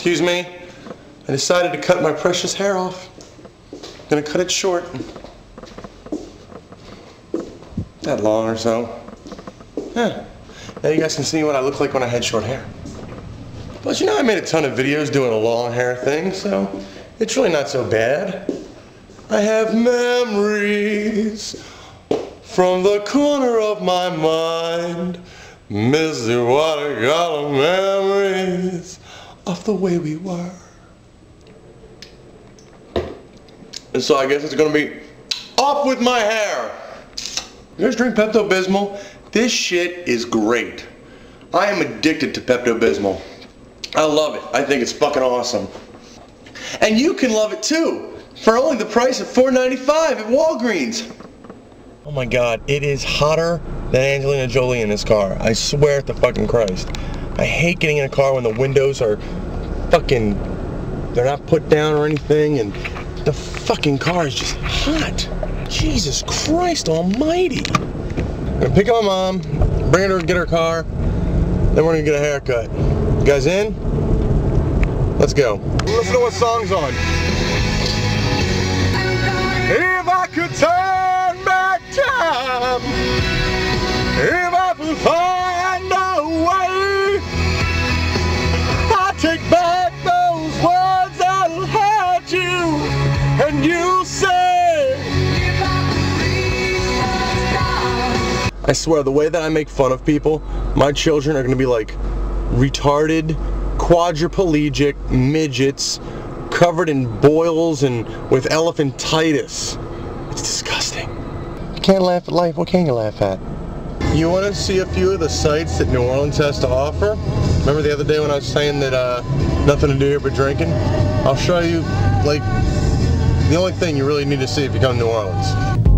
excuse me, I decided to cut my precious hair off. I'm Gonna cut it short. That long or so. Yeah. Now you guys can see what I look like when I had short hair. But you know I made a ton of videos doing a long hair thing, so it's really not so bad. I have memories from the corner of my mind. Misty watercolor memories of the way we were. And so I guess it's gonna be off with my hair. You guys drink Pepto-Bismol? This shit is great. I am addicted to Pepto-Bismol. I love it. I think it's fucking awesome. And you can love it too for only the price of $4.95 at Walgreens. Oh my god, it is hotter than Angelina Jolie in this car. I swear to fucking Christ. I hate getting in a car when the windows are fucking, they're not put down or anything and the fucking car is just hot. Jesus Christ almighty. I'm gonna pick up my mom, bring her to get her car, then we're gonna get a haircut. You guys in? Let's go. Listen to what song's on. If I could turn back time, if I could I swear, the way that I make fun of people, my children are gonna be like retarded, quadriplegic midgets covered in boils and with elephantitis. It's disgusting. You can't laugh at life, what can you laugh at? You want to see a few of the sights that New Orleans has to offer? Remember the other day when I was saying that uh, nothing to do here but drinking? I'll show you, like, the only thing you really need to see if you come to New Orleans.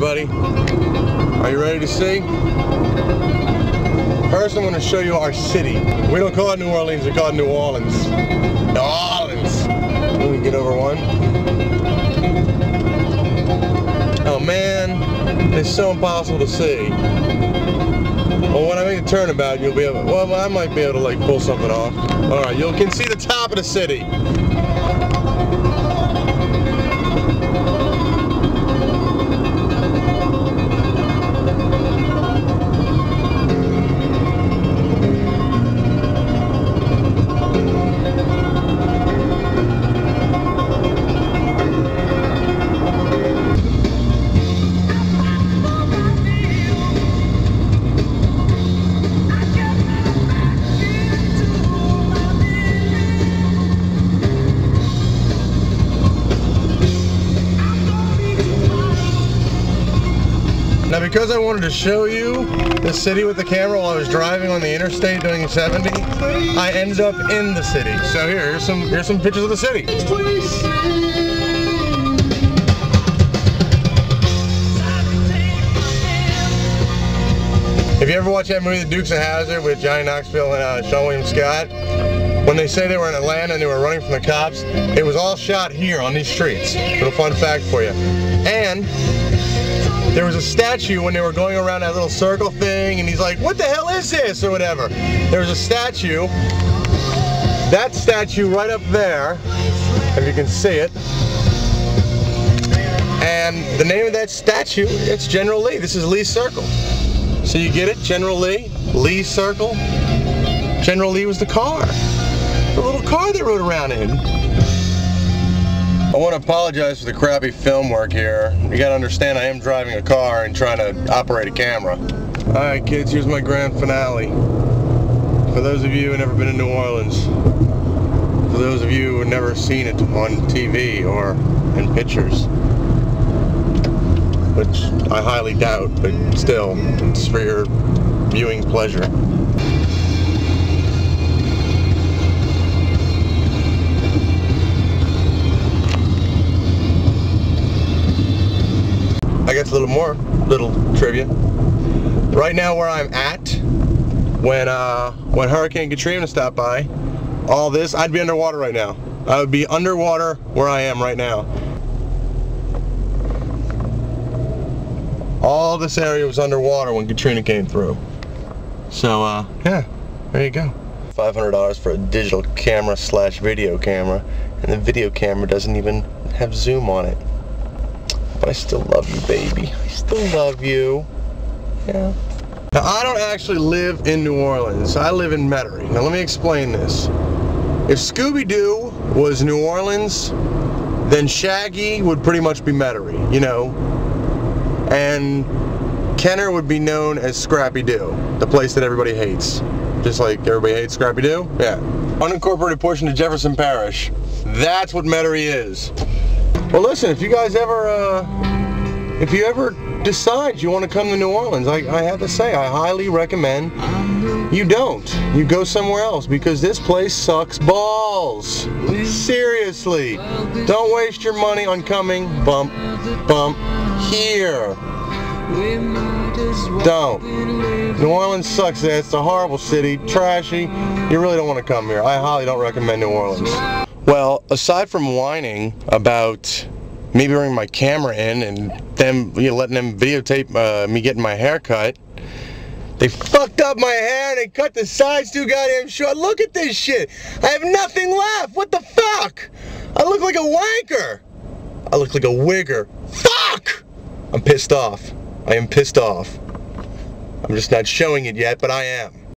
Everybody, are you ready to see? First I'm going to show you our city. We don't call it New Orleans, we call it New Orleans. New Orleans! Let me get over one. Oh man, it's so impossible to see. Well, when I make a turnabout, you'll be able. Well, I might be able to like pull something off. All right, you can see the top of the city. Because I wanted to show you the city with the camera while I was driving on the interstate doing 70, I ended up in the city. So here, here's some here's some pictures of the city. If you ever watch that movie, The Dukes of Hazzard, with Johnny Knoxville and uh, Seann William Scott, when they say they were in Atlanta and they were running from the cops, it was all shot here on these streets. Little fun fact for you. And there was a statue when they were going around that little circle thing, and he's like, "What the hell is this?" or whatever. There was a statue. That statue right up there, if you can see it. And the name of that statue, it's General Lee. This is Lee Circle. So you get it? General Lee, Lee Circle. General Lee was the car. Car they rode around in. I want to apologize for the crappy film work here. You gotta understand I am driving a car and trying to operate a camera. Alright kids, here's my grand finale. For those of you who have never been to New Orleans, for those of you who have never seen it on TV or in pictures, which I highly doubt, but still, it's for your viewing pleasure. Guess a little more, little trivia. Right now where I'm at, when uh, when Hurricane Katrina stopped by, all this, I'd be underwater right now. I would be underwater where I am right now. All this area was underwater when Katrina came through. So, uh, yeah, there you go. $500 for a digital camera slash video camera, and the video camera doesn't even have zoom on it. But I still love you, baby. I still love you. Yeah. Now, I don't actually live in New Orleans. I live in Metairie. Now, let me explain this. If Scooby-Doo was New Orleans, then Shaggy would pretty much be Metairie, you know? And Kenner would be known as Scrappy Doo, the place that everybody hates. Just like everybody hates Scrappy Doo? Yeah. Unincorporated portion of Jefferson Parish. That's what Metairie is. Well, listen, if you guys ever, uh, if you ever decide you want to come to New Orleans, I, I have to say, I highly recommend you don't. You go somewhere else because this place sucks balls. Seriously. Don't waste your money on coming bump, bump here. Don't. New Orleans sucks. It's a horrible city, trashy. You really don't want to come here. I highly don't recommend New Orleans. Well, aside from whining about me bringing my camera in and them you know, letting them videotape uh, me getting my hair cut, they fucked up my hair and they cut the sides too goddamn short. Look at this shit. I have nothing left. What the fuck? I look like a wanker. I look like a wigger. Fuck! I'm pissed off. I am pissed off. I'm just not showing it yet, but I am.